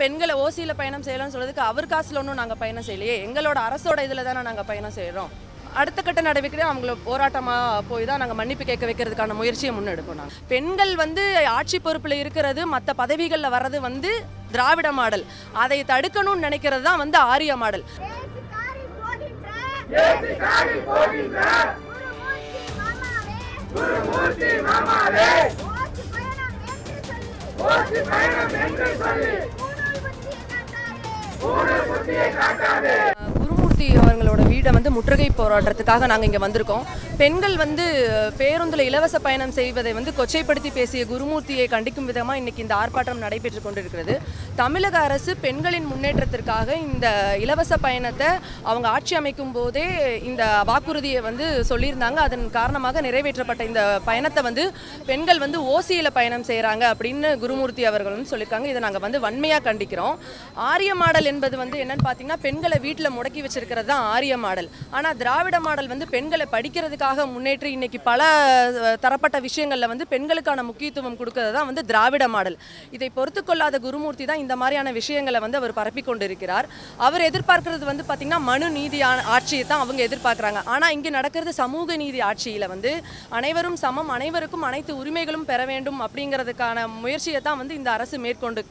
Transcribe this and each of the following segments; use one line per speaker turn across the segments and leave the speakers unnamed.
பெண்களை ஓசியில் பயணம் செய்யலாம்னு சொல்றதுக்கு அவர் காசில் ஒன்றும் நாங்கள் பயணம் செய்யலையே. எங்களோட அரசோட இதில் தானே நாங்கள் பயணம் செய்கிறோம் அடுத்த கட்ட நடவடிக்கை அவங்கள போராட்டமாக போய் தான் நாங்கள் மன்னிப்பு கேட்க வைக்கிறதுக்கான முயற்சியை முன்னெடுப்போம் நாங்கள் பெண்கள் வந்து ஆட்சி பொறுப்பில் இருக்கிறது மற்ற பதவிகளில் வர்றது வந்து திராவிட மாடல். அதை தடுக்கணும்னு நினைக்கிறது தான் வந்து ஆரிய மாடல்.
மாமாவே
வீடை வந்து முற்றுகை போராட்டத்துக்காக நாங்கள் இங்கே வந்திருக்கோம். பெண்கள் வந்து பேருந்தில் இலவச பயணம் செய்வதை வந்து கொச்சைப்படுத்தி பேசிய குருமூர்த்தியை கண்டிக்கும் விதமாக இன்னைக்கு இந்த ஆர்ப்பாட்டம் நடைபெற்று கொண்டிருக்கிறது. தமிழக அரசு பெண்களின் முன்னேற்றத்திற்காக இந்த இலவச பயணத்தை அவங்க ஆட்சி அமைக்கும் போதே இந்த வாக்குறுதியை வந்து சொல்லியிருந்தாங்க. அதன் காரணமாக நிறைவேற்றப்பட்ட இந்த பயணத்தை வந்து பெண்கள் வந்து ஓசியில் பயணம் செய்கிறாங்க அப்படின்னு குருமூர்த்தி அவர்கள் வந்து சொல்லியிருக்காங்க. இதை நாங்கள் வந்து வன்மையாக கண்டிக்கிறோம். ஆரிய மாடல் என்பது வந்து என்னன்னு பார்த்தீங்கன்னா பெண்களை வீட்டில் முடக்கி வச்சிருக்கிறது தான் ஆரிய மாடல். மாடல். ஆனால் திராவிட மாடல் வந்து பெண்களை படிக்கிறதுக்காக முன்னேற்றி இன்னைக்கு பல தரப்பட்ட விஷயங்களில் வந்து பெண்களுக்கான முக்கியத்துவம் கொடுக்கறது தான் வந்து திராவிட மாடல். இதை பொறுத்து கொள்ளாத குருமூர்த்தி தான் இந்த மாதிரியான விஷயங்களை வந்து அவர் பரப்பி கொண்டிருக்கிறார். அவர் எதிர்பார்க்கறது வந்து பார்த்திங்கன்னா மனு நீதி ஆட்சியை தான் அவங்க எதிர்பார்க்குறாங்க. ஆனால் இங்கே நடக்கிறது சமூக நீதி ஆட்சியில் வந்து அனைவரும் சமம் அனைவருக்கும் அனைத்து உரிமைகளும் பெற வேண்டும் அப்படிங்கிறதுக்கான முயற்சியை தான் வந்து இந்த அரசு மேற்கொண்டு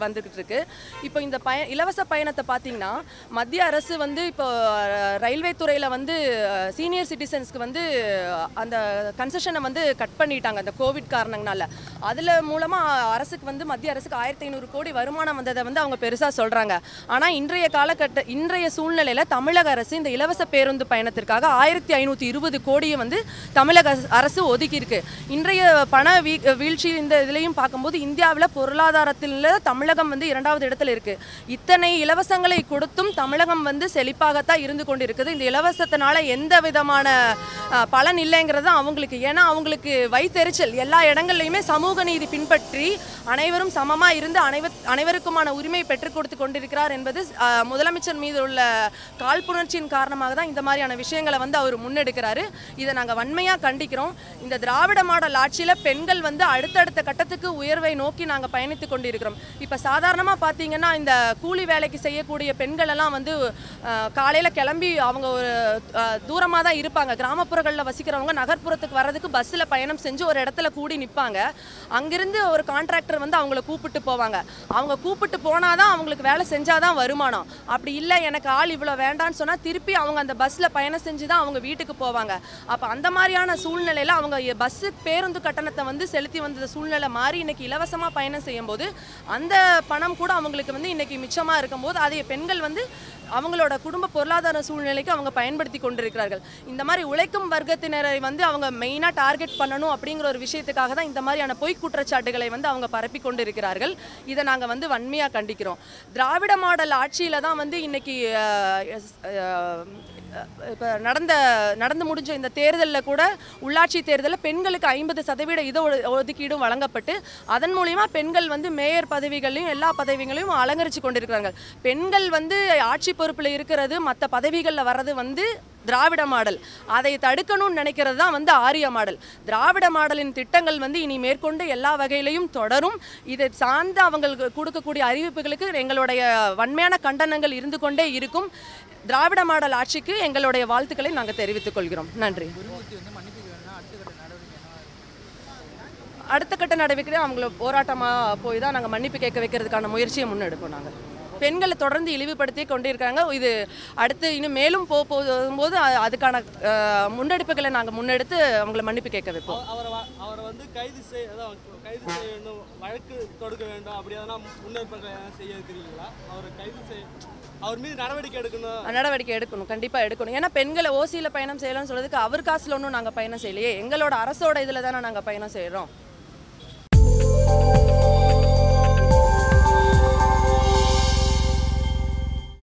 வந்துக்கிட்டு இருக்கு இப்போ இந்த பய இலவச பயணத்தை பார்த்தீங்கன்னா மத்திய அரசு வந்து இப்போ ரயில்வே துறையில் வந்து சீனியர் சிட்டிசன்ஸ்க்கு வந்து அந்த கன்செஷனை வந்து கட் பண்ணிட்டாங்க அந்த கோவிட் காரணங்களால் அதில் மூலமாக அரசுக்கு வந்து மத்திய அரசுக்கு ஆயிரத்தி ஐநூறு கோடி வருமானம் வந்ததை வந்து அவங்க பெருசாக சொல்கிறாங்க ஆனால் இன்றைய காலகட்ட இன்றைய சூழ்நிலையில் தமிழக அரசு இந்த இலவச பேருந்து பயணத்திற்காக ஆயிரத்தி ஐநூற்றி இருபது கோடியை வந்து தமிழக அரசு- அரசு ஒதுக்கியிருக்கு. இன்றைய பண வீ வீழ்ச்சி இந்த இதுலையும் பார்க்கும்போது இந்தியாவில் பொருளாதாரத்தில் தமிழகம் வந்து இரண்டாவது இடத்துல இருக்கு. இத்தனை இலவசங்களை கொடுத்தும் தமிழகம் வந்து செழிப்பாகத்தான் இருந்து கொண்டு இருக்குது இந்த இலவசத்தினால எந்த விதமான பலன் இல்லைங்கிறது அவங்களுக்கு. ஏன்னா அவங்களுக்கு வைத்தெரிச்சல். எல்லா இடங்கள்லையுமே சமூக நீதி பின்பற்றி அனைவரும் சமமாக இருந்து அனைவர் அனைவருக்குமான உரிமை பெற்றுக் கொடுத்து கொண்டிருக்கிறார் என்பது முதலமைச்சர் மீது உள்ள காழ்ப்புணர்ச்சியின் காரணமாக தான் இந்த மாதிரியான விஷயங்களை வந்து அவர் முன்னெடுக்கிறாரு. இதை நாங்கள் வன்மையாக கண்டிக்கிறோம். இந்த திராவிட மாடல் ஆட்சியில் பெண்கள் வந்து அடுத்தடுத்த கட்டத்துக்கு உயர்வை நோக்கி நாங்கள் பயணித்து கொண்டிருக்கிறோம். இப்போ சாதாரணமாக பார்த்தீங்கன்னா இந்த கூலி வேலைக்கு செய்யக்கூடிய பெண்கள் எல்லாம் வந்து காலையில் கிளம்பி அவங்க ஒரு தூரமாக தான் இருப்பாங்க. கிராமப்புற கிராமப்புறங்களில் வசிக்கிறவங்க நகர்ப்புறத்துக்கு வர்றதுக்கு பஸ்ஸில் பயணம் செஞ்சு ஒரு இடத்துல கூடி நிற்பாங்க அங்கிருந்து ஒரு கான்ட்ராக்டர் வந்து அவங்கள கூப்பிட்டு போவாங்க. அவங்க கூப்பிட்டு போனாதான் அவங்களுக்கு வேலை செஞ்சாதான் வருமானம். அப்படி இல்லை எனக்கு ஆள் இவ்வளோ வேண்டான்னு சொன்னால் திருப்பி அவங்க அந்த பஸ்ஸில் பயணம் செஞ்சு தான் அவங்க வீட்டுக்கு போவாங்க. அப்போ அந்த மாதிரியான சூழ்நிலையில் அவங்க பஸ்ஸு பேருந்து கட்டணத்தை வந்து செலுத்தி வந்த சூழ்நிலை மாறி இன்னைக்கு இலவசமாக பயணம் செய்யும்போது அந்த பணம் கூட அவங்களுக்கு வந்து இன்னைக்கு மிச்சமாக இருக்கும்போது அதை பெண்கள் வந்து அவங்களோட குடும்ப பொருளாதார சூழ்நிலைக்கு அவங்க பயன்படுத்தி கொண்டிருக்கிறார்கள். இந்த மாதிரி உழைக்கும் வர்க்கத்தினரை வந்து அவங்க மெயினாக டார்கெட் பண்ணணும் அப்படிங்கிற ஒரு விஷயத்துக்காக தான் இந்த மாதிரியான பொய் குற்றச்சாட்டுகளை வந்து அவங்க பரப்பி கொண்டு இருக்கிறார்கள் இதை நாங்கள் வந்து வன்மையாக கண்டிக்கிறோம். திராவிட மாடல் ஆட்சியில் தான் வந்து இன்னைக்கு இப்போ நடந்த நடந்து முடிஞ்ச இந்த தேர்தலில் கூட உள்ளாட்சி தேர்தலில் பெண்களுக்கு ஐம்பது சதவீத இட ஒதுக்கீடும் வழங்கப்பட்டு அதன் மூலிமா பெண்கள் வந்து மேயர் பதவிகளையும் எல்லா பதவிகளையும் அலங்கரித்து கொண்டிருக்கிறாங்க பெண்கள் வந்து ஆட்சி பொறுப்பில் இருக்கிறது மற்ற பதவிகளில் வர்றது வந்து திராவிட மாடல். அதை தடுக்கணும்னு நினைக்கிறது தான் வந்து ஆரிய மாடல். திராவிட மாடலின் திட்டங்கள் வந்து இனி மேற்கொண்டு எல்லா வகையிலையும் தொடரும். இதை சார்ந்து அவங்களுக்கு கொடுக்கக்கூடிய அறிவிப்புகளுக்கு எங்களுடைய வன்மையான கண்டனங்கள் இருந்து கொண்டே இருக்கும். திராவிட மாடல் ஆட்சிக்கு எங்களுடைய வாழ்த்துக்களை நாங்கள் தெரிவித்துக் கொள்கிறோம். நன்றி. அடுத்த கட்ட நடவடிக்கை அவங்கள போராட்டமாக போய் தான் நாங்கள் மன்னிப்பு கேட்க வைக்கிறதுக்கான முயற்சியை முன்னெடுப்போம் நாங்கள். பெண்களை தொடர்ந்து இழிவுபடுத்தி கொண்டே இருக்காங்க இது அடுத்து இன்னும் மேலும் போ போகும்போது அதுக்கான முன்னெடுப்புகளை நாங்கள் முன்னெடுத்து அவங்கள மன்னிப்பு கேட்க வைப்போம்.
அவரை வந்து கைது செய் அதான் கைது செய்ய வேண்டும் வழக்கு தொடுக்க வேண்டும் அப்படி எதனா முன்னேற்பாடுகள் எதனா செய்ய இருக்கிறீங்களா அவரை கைது செய் அவர் மீது நடவடிக்கை எடுக்கணும்.
நடவடிக்கை எடுக்கணும் கண்டிப்பாக எடுக்கணும். ஏன்னா பெண்களை ஓசியில் பயணம் செய்யலாம்னு சொல்றதுக்கு அவர் காசில் ஒன்றும் நாங்கள் பயணம் செய்யலையே. எங்களோட அரசோட இதில் தானே நாங்கள் பயணம் செய்கிறோம்